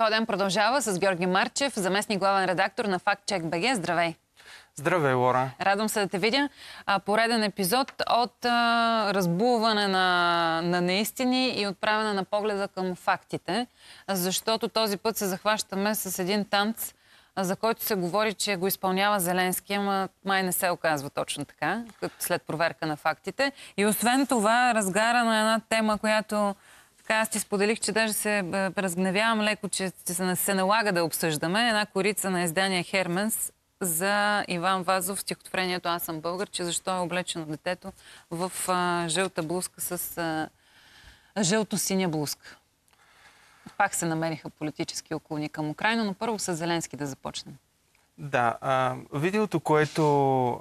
Този ден продължава с Георги Марчев, заместник главен редактор на Факт Чек БГ. Здравей! Здравей, Лора! Радвам се да те видя. Пореден епизод от а, разбуване на, на неистини и отправяне на погледа към фактите, защото този път се захващаме с един танц, за който се говори, че го изпълнява Зеленски, ама май не се оказва точно така, след проверка на фактите. И освен това, разгара на една тема, която така аз ти споделих, че даже се разгневявам леко, че се, се налага да обсъждаме. Една корица на издание Херменс за Иван Вазов стихотворението Аз съм българ, че защо е облечено детето в а, жълта блузка с а, жълто-синя блузка. Пак се намериха политически околни към Украина, но първо с Зеленски да започнем. Да, а, видеото, което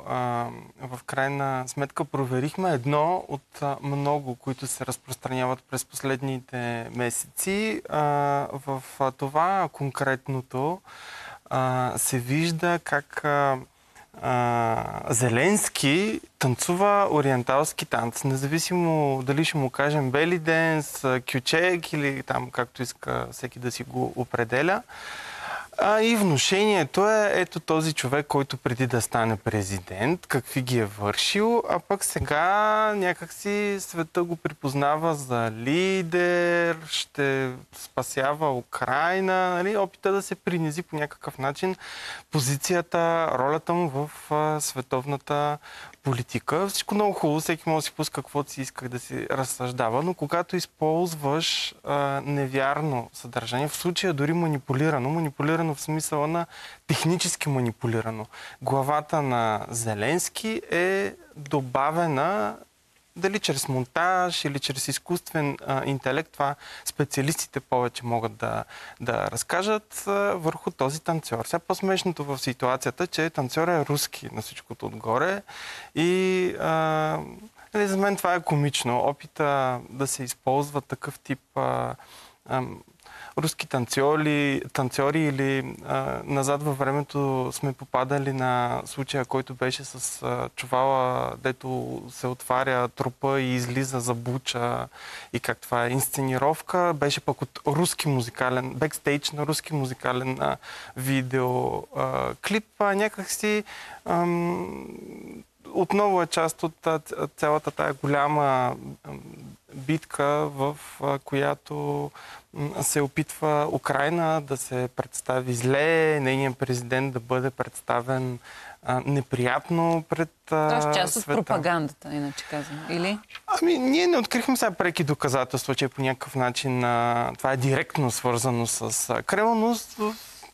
а, в крайна сметка проверихме, е едно от а, много, които се разпространяват през последните месеци. А, в а, това конкретното а, се вижда как а, а, Зеленски танцува ориенталски танц, независимо дали ще му кажем бели денс, кючек или там както иска всеки да си го определя. А, и внушението е ето този човек, който преди да стане президент, какви ги е вършил, а пък сега някакси света го припознава за лидер, ще спасява Украина, нали? опита да се принизи по някакъв начин позицията, ролята му в а, световната политика. Всичко много хубаво, всеки може да си пуска каквото си иска да си разсъждава, но когато използваш а, невярно съдържание, в случая дори манипулирано, манипулирано в смисъла на технически манипулирано, главата на Зеленски е добавена дали чрез монтаж или чрез изкуствен а, интелект, това специалистите повече могат да, да разкажат а, върху този танцор. Сега по-смешното в ситуацията, че танцор е руски на всичкото отгоре и а, нали, за мен това е комично. Опита да се използва такъв тип а, а, руски танцори, танцори или а, назад във времето сме попадали на случая, който беше с а, чувала, дето се отваря трупа и излиза за буча и как това е инсценировка. Беше пък от руски музикален, бекстейдж на руски музикален а, видео а. А, някакси ам, отново е част от цялата тая голяма битка, в която се опитва Украина да се представи зле, нейният президент да бъде представен а, неприятно пред а, Тоест част от пропагандата, иначе казвам. Или? Ами, ние не открихме сега преки доказателства, че по някакъв начин а, това е директно свързано с а, но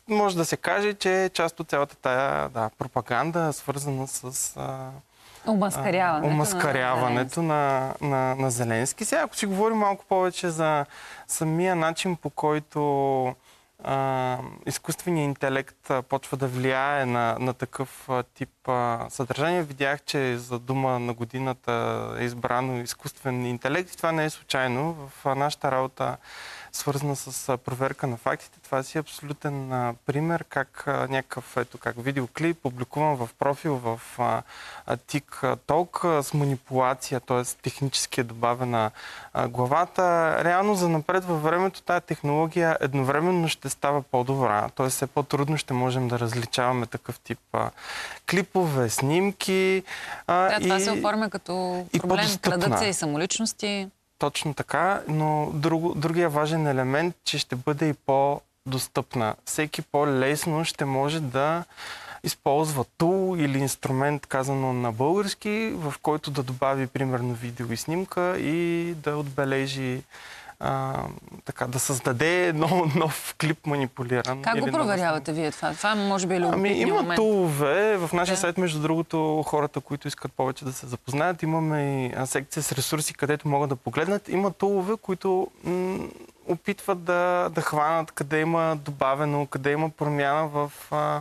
може да се каже, че е част от цялата тая да, пропаганда, свързана с... А, Омаскаряването, омаскаряването на, на, на, на Зеленски. Сега, ако си говорим малко повече за самия начин, по който а, изкуственият интелект а, почва да влияе на, на такъв а, тип а, съдържание, видях, че за дума на годината е избрано изкуствен интелект и това не е случайно. В а, нашата работа свързана с проверка на фактите. Това си е абсолютен а, пример как а, някакъв ето, как видеоклип, публикуван в профил в а, TikTok с манипулация, т.е. технически е добавена а, главата. Реално за напред във времето тази технология едновременно ще става по-добра, т.е. все по-трудно ще можем да различаваме такъв тип клипове, снимки. Да, това и, се оформя като проблем. Крадат се и самоличности. Точно така, но друг, другия важен елемент, че ще бъде и по-достъпна. Всеки по-лесно ще може да използва тул или инструмент, казано на български, в който да добави примерно видео и снимка и да отбележи а, така, да създаде нов, нов клип манипулиран. Как го проверявате вие това? Това може би е Ами има момент. тулове. В нашия да. сайт, между другото, хората, които искат повече да се запознаят, имаме и секция с ресурси, където могат да погледнат. Има тулове, които опитват да, да хванат къде има добавено, къде има промяна в... А,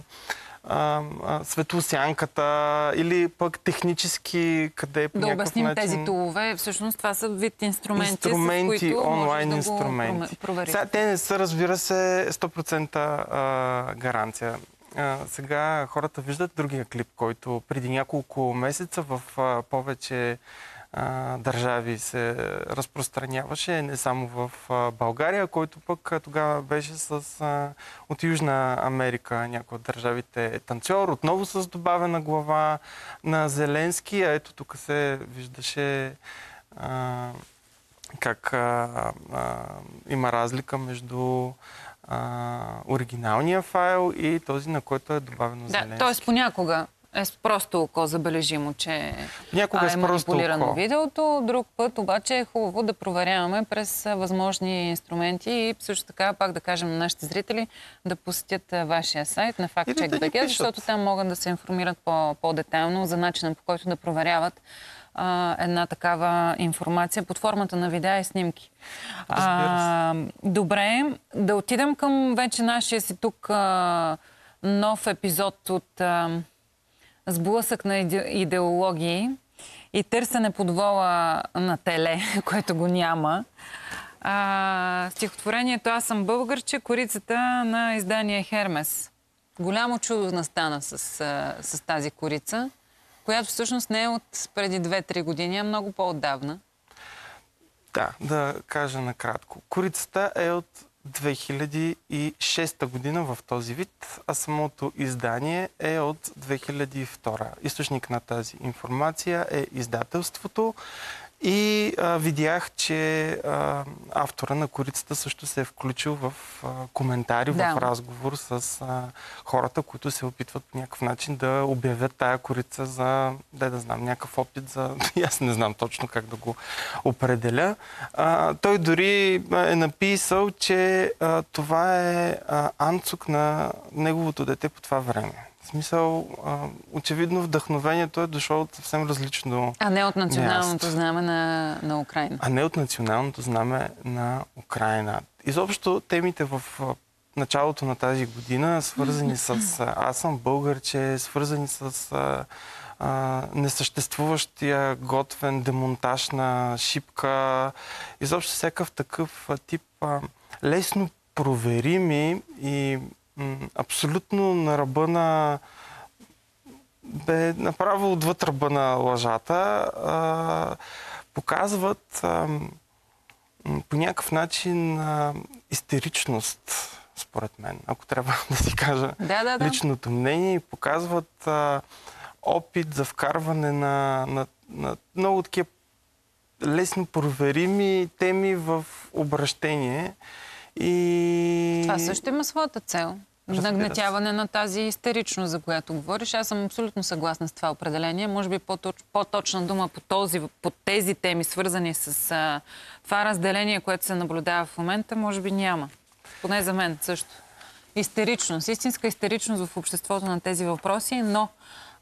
а, а, светлосянката или пък технически къде по Да обясним начин... тези тулове. Всъщност това са вид инструменти, инструменти с които онлайн да инструменти. Сега, те не са, разбира се, 100% а, гаранция. А, сега хората виждат другия клип, който преди няколко месеца в а, повече а, държави се разпространяваше, не само в а, България, който пък а, тогава беше с, а, от Южна Америка, някои от държавите е танцор, отново с добавена глава на Зеленски, а ето тук се виждаше а, как а, а, има разлика между а, оригиналния файл и този, на който е добавено Да, Зеленски. т.е. понякога е с просто око забележимо, че Някога е е манипулирано око. видеото. Друг път обаче е хубаво да проверяваме през възможни инструменти и също така пак да кажем на нашите зрители да посетят вашия сайт на да FactCheck.bg, пишат. защото там могат да се информират по- по-детайлно за начина по който да проверяват а, една такава информация под формата на видеа и снимки. А, добре, да отидем към вече нашия си тук а, нов епизод от а, сблъсък на иде- идеологии и търсене подвола на теле, което го няма. А, стихотворението Аз съм българче, корицата на издание Хермес. Голямо чудо настана с, с тази корица, която всъщност не е от преди 2-3 години, а много по-отдавна. Да, да кажа накратко. Корицата е от 2006 година в този вид, а самото издание е от 2002. Източник на тази информация е издателството и а, видях, че а, автора на корицата също се е включил в а, коментари, Да. в разговор с а, хората, които се опитват по някакъв начин да обявят тая корица за, да да знам, някакъв опит за... Аз не знам точно как да го определя. А, той дори е написал, че а, това е а, анцук на неговото дете по това време. В смисъл, а, очевидно вдъхновението е дошло от съвсем различно А не от националното Място. знаме на, на Украина. а не от националното знаме на Украина. Изобщо темите в началото на тази година, свързани с аз съм българче, свързани с а, а, несъществуващия готвен демонтаж на шипка, изобщо всякакъв такъв тип а, лесно проверими и абсолютно на ръба на бе направо отвъд ръба на лъжата, а, показват а, по някакъв начин а, истеричност, според мен, ако трябва да си кажа Да, да, да. личното мнение и показват а, опит за вкарване на, на, на много такива лесно проверими теми в обращение. И... Това също има своята цел. Разбира. Нагнетяване на тази истеричност, за която говориш. Аз съм абсолютно съгласна с това определение. Може би по-точ, по-точна дума по, този, по тези теми, свързани с а, това разделение, което се наблюдава в момента, може би няма. Поне за мен също. Истеричност, истинска истеричност в обществото на тези въпроси, но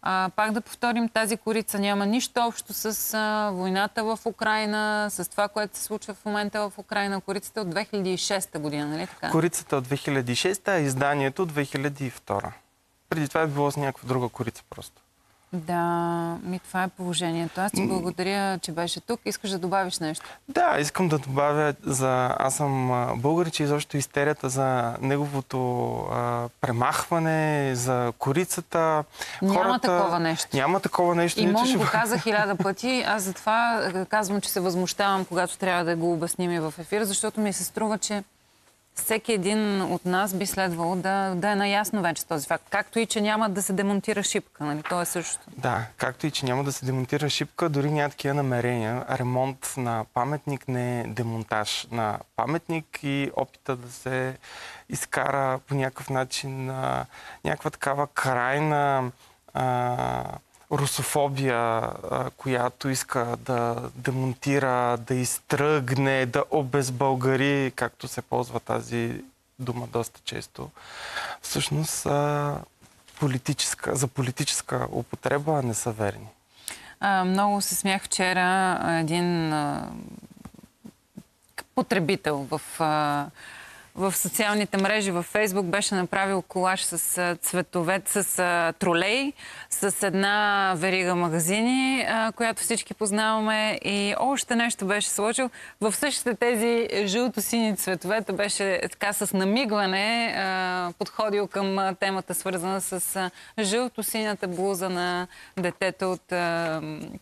а, пак да повторим, тази корица няма нищо общо с а, войната в Украина, с това, което се случва в момента в Украина. Корицата е от 2006 година, нали така? Корицата от 2006, а изданието от 2002. Преди това е било с някаква друга корица просто. Да, ми това е положението. Аз ти благодаря, че беше тук. Искаш да добавиш нещо? Да, искам да добавя за... Аз съм а, българин, че изобщо истерията за неговото а, премахване, за корицата. Няма такова нещо. Няма такова нещо. И Мон ще го каза хиляда пъти. Аз затова казвам, че се възмущавам, когато трябва да го обясним и в ефир, защото ми се струва, че всеки един от нас би следвало да, да е наясно вече с този факт. Както и, че няма да се демонтира шипка. Нали? То е същото. Да, както и че няма да се демонтира шипка, дори няма такива намерения. Ремонт на паметник не е демонтаж на паметник и опита да се изкара по някакъв начин а, някаква такава крайна а, русофобия, която иска да демонтира, да изтръгне, да обезбългари, както се ползва тази дума доста често. Всъщност политическа, за политическа употреба не са верни. А, много се смях вчера един а, потребител в а, в социалните мрежи, в Фейсбук, беше направил колаж с цветове, с тролей, с една верига магазини, която всички познаваме и още нещо беше сложил. В същите тези жълто-сини цветовете беше така с намигване подходил към темата, свързана с жълто-синята блуза на детето от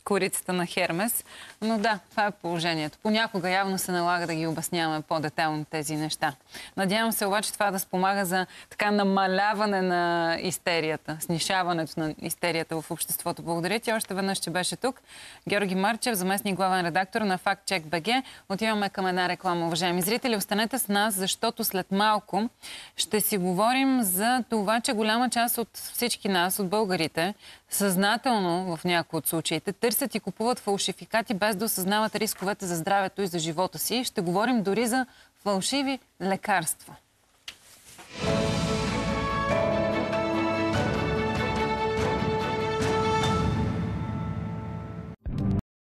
корицата на Хермес. Но да, това е положението. Понякога явно се налага да ги обясняваме по-детайлно тези неща. Надявам се обаче това да спомага за така намаляване на истерията, снишаването на истерията в обществото. Благодаря ти още веднъж, че беше тук. Георги Марчев, заместник главен редактор на Факт Чек БГ. Отиваме към една реклама. Уважаеми зрители, останете с нас, защото след малко ще си говорим за това, че голяма част от всички нас, от българите, съзнателно в някои от случаите търсят и купуват фалшификати без да осъзнават рисковете за здравето и за живота си. Ще говорим дори за фалшиви лекарства.